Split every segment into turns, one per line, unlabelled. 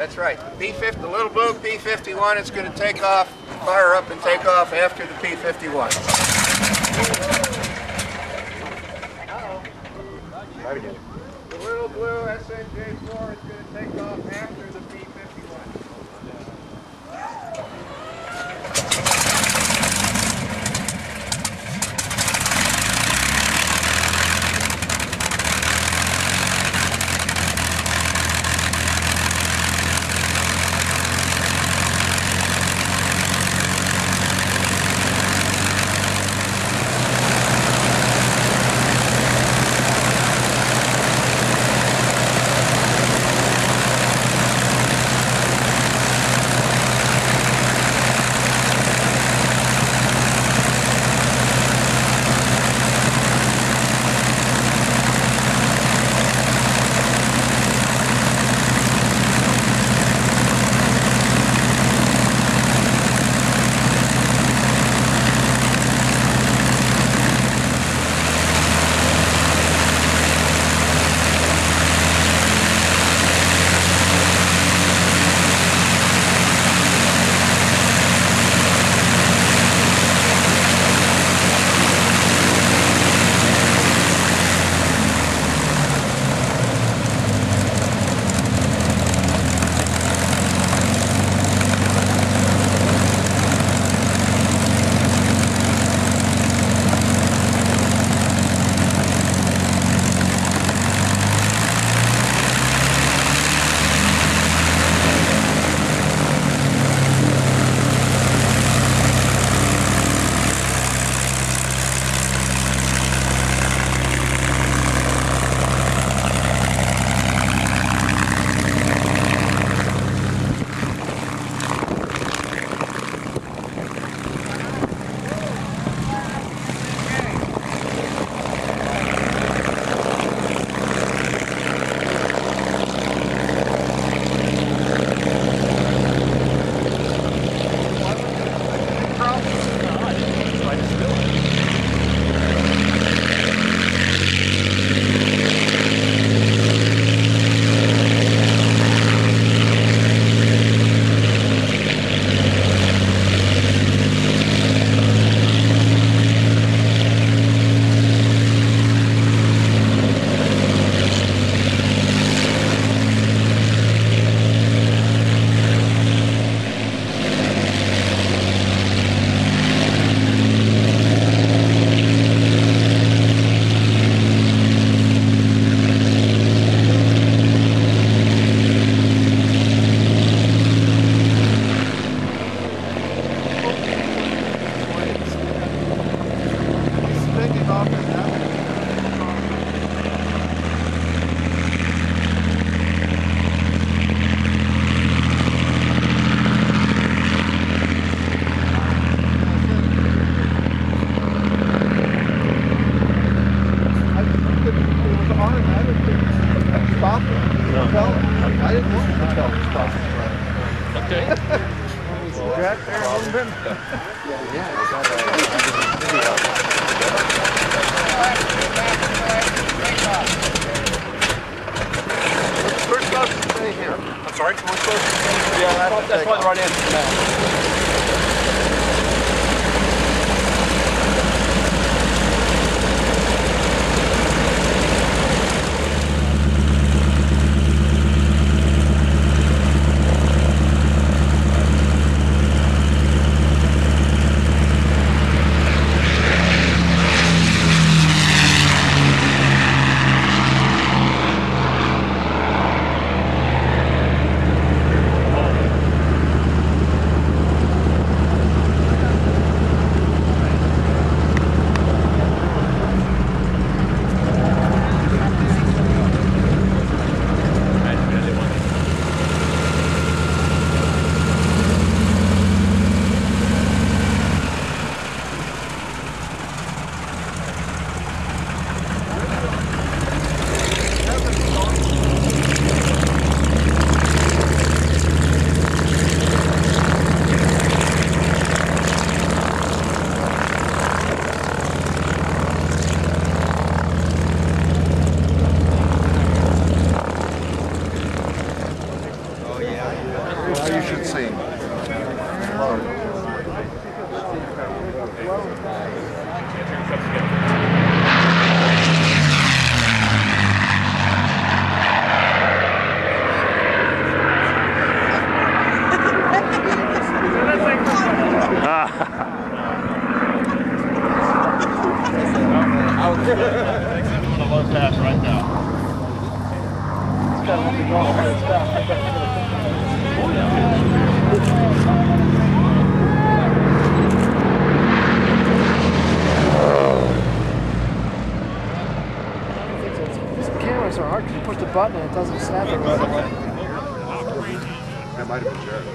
That's right. P-50, the little blue P-51 is going to take off, fire up and take off after the P-51. The little blue SNJ-4 is going to take off after the
Yeah,
stay here.
I'm sorry? Yeah, that's, that's the right answer.
How you
should sing. Love. Hard because you push the button and it doesn't snap it right away.
That might have been Jerry.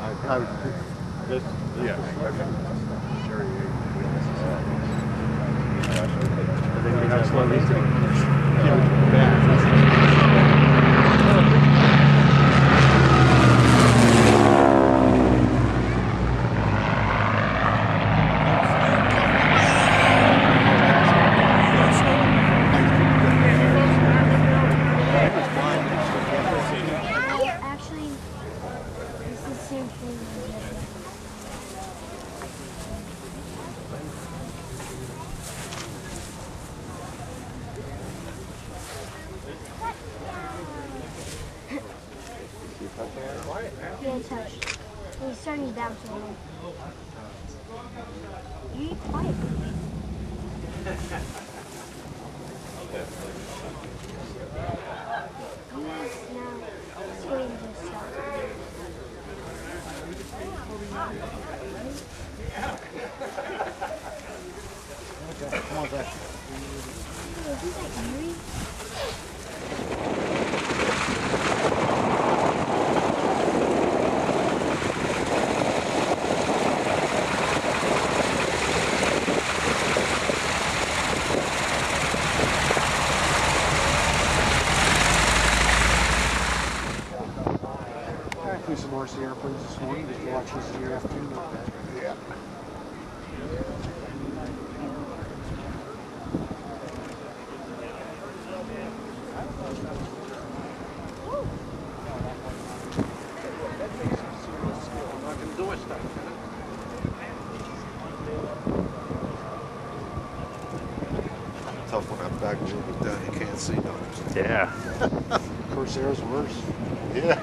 I, I, this, yeah. Jerry. And then we have slow these
Actually, it's the same thing. Yeah, touch. He's starting to bounce a little. You eat quiet. Yes, now it's waiting to stop. Hey, isn't eerie?
Tough when that back wheel goes down, you can't see nothing.
Yeah.
Corsair's worse.
Yeah.